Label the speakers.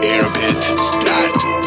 Speaker 1: airbit.com.